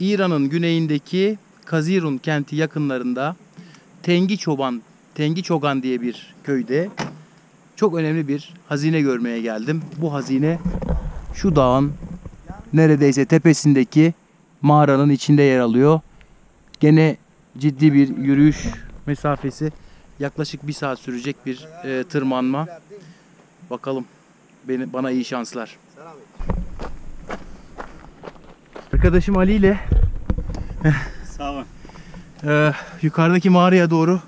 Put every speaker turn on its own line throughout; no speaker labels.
İran'ın güneyindeki Kazirun kenti yakınlarında Tengi Çoban, Tengi Çogan diye bir köyde çok önemli bir hazine görmeye geldim. Bu hazine şu dağın neredeyse tepesindeki mağaranın içinde yer alıyor. Gene ciddi bir yürüyüş mesafesi yaklaşık bir saat sürecek bir e, tırmanma. Bakalım beni, bana iyi şanslar. Arkadaşım Ali ile
Sağ olun.
e, yukarıdaki mağaraya doğru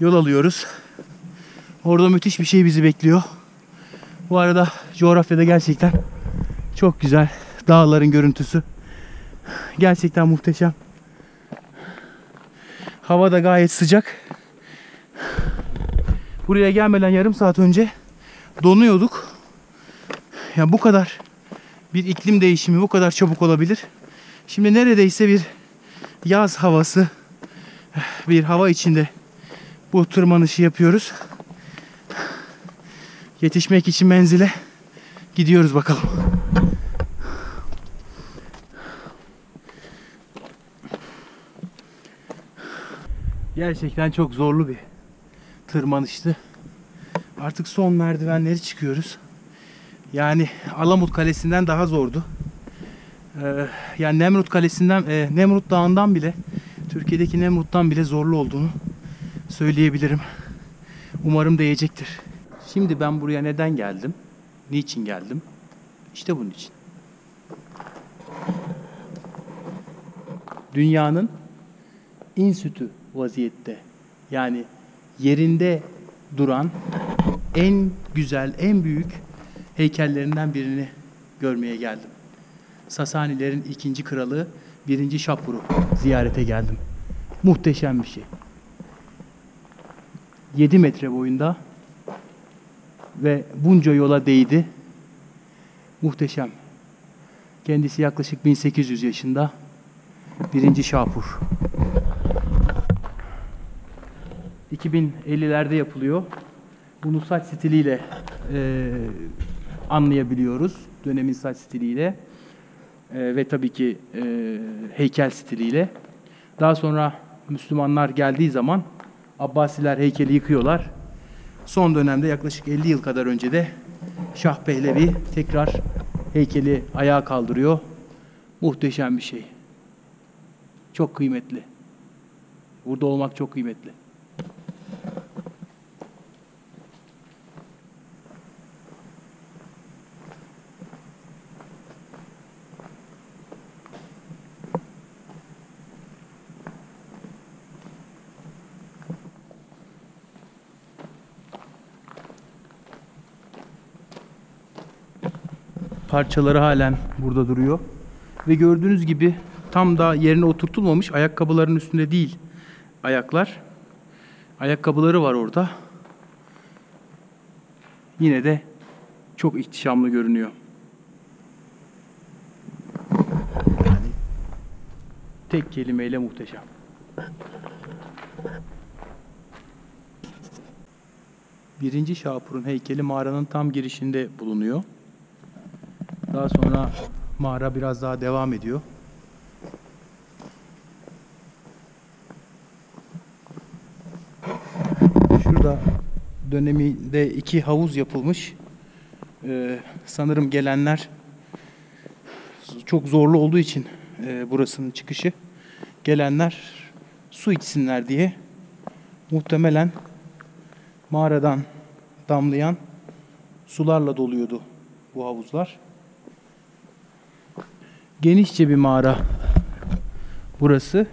yol alıyoruz. Orada müthiş bir şey bizi bekliyor. Bu arada coğrafyada gerçekten çok güzel. Dağların görüntüsü. Gerçekten muhteşem. Hava da gayet sıcak. Buraya gelmeden yarım saat önce donuyorduk. Yani bu kadar bir iklim değişimi bu kadar çabuk olabilir. Şimdi neredeyse bir yaz havası bir hava içinde bu tırmanışı yapıyoruz. Yetişmek için menzile gidiyoruz bakalım. Gerçekten çok zorlu bir tırmanıştı. Artık son merdivenleri çıkıyoruz. Yani Alamut Kalesi'nden daha zordu. Ee, yani Nemrut Kalesi'nden, e, Nemrut Dağı'ndan bile, Türkiye'deki Nemrut'tan bile zorlu olduğunu söyleyebilirim. Umarım değecektir. Şimdi ben buraya neden geldim? Niçin geldim? İşte bunun için. Dünyanın insütü vaziyette yani yerinde duran en güzel, en büyük heykellerinden birini görmeye geldim. Sasanilerin ikinci kralı 1. Şapur'u ziyarete geldim. Muhteşem bir şey. 7 metre boyunda ve bunca yola değdi. Muhteşem. Kendisi yaklaşık 1800 yaşında. 1. Şapur. 2050'lerde yapılıyor. Bunu saç stiliyle e, anlayabiliyoruz. Dönemin saç stiliyle. E, ve tabii ki e, heykel stiliyle. Daha sonra Müslümanlar geldiği zaman Abbasiler heykeli yıkıyorlar. Son dönemde yaklaşık 50 yıl kadar önce de Şah Pehlevi tekrar heykeli ayağa kaldırıyor. Muhteşem bir şey. Çok kıymetli. Burada olmak çok kıymetli. Parçaları halen burada duruyor. Ve gördüğünüz gibi tam da yerine oturtulmamış ayakkabıların üstünde değil ayaklar. Ayakkabıları var orada. Yine de çok ihtişamlı görünüyor. Tek kelimeyle muhteşem. Birinci Şapur'un heykeli mağaranın tam girişinde bulunuyor. Daha sonra mağara biraz daha devam ediyor. Şurada döneminde iki havuz yapılmış. Ee, sanırım gelenler çok zorlu olduğu için e, burasının çıkışı gelenler su içsinler diye muhtemelen mağaradan damlayan sularla doluyordu bu havuzlar. Genişçe bir mağara burası.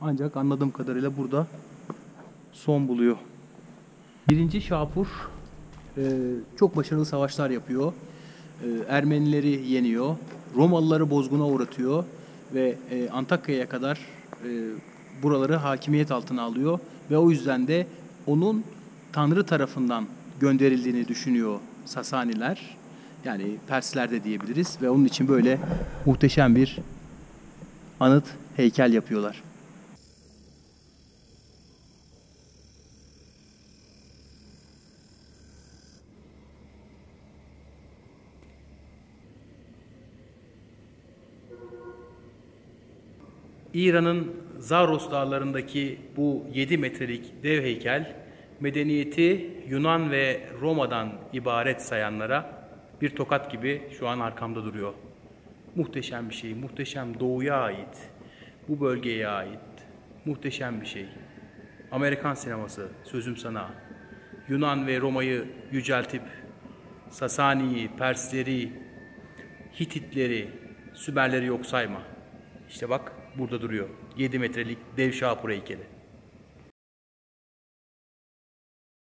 Ancak anladığım kadarıyla burada son buluyor. Birinci Şapur e, çok başarılı savaşlar yapıyor. E, Ermenileri yeniyor. Romalıları bozguna uğratıyor ve e, Antakya'ya kadar buraları hakimiyet altına alıyor ve o yüzden de onun Tanrı tarafından gönderildiğini düşünüyor Sasaniler. Yani Persler de diyebiliriz ve onun için böyle muhteşem bir anıt heykel yapıyorlar. İran'ın Zaros dağlarındaki bu 7 metrelik dev heykel medeniyeti Yunan ve Roma'dan ibaret sayanlara bir tokat gibi şu an arkamda duruyor. Muhteşem bir şey, muhteşem doğuya ait, bu bölgeye ait muhteşem bir şey. Amerikan sineması sözüm sana. Yunan ve Roma'yı yüceltip Sasani'yi, Persleri, Hititleri, Sümerleri yok sayma. İşte bak burada duruyor. 7 metrelik dev şapur heykeli.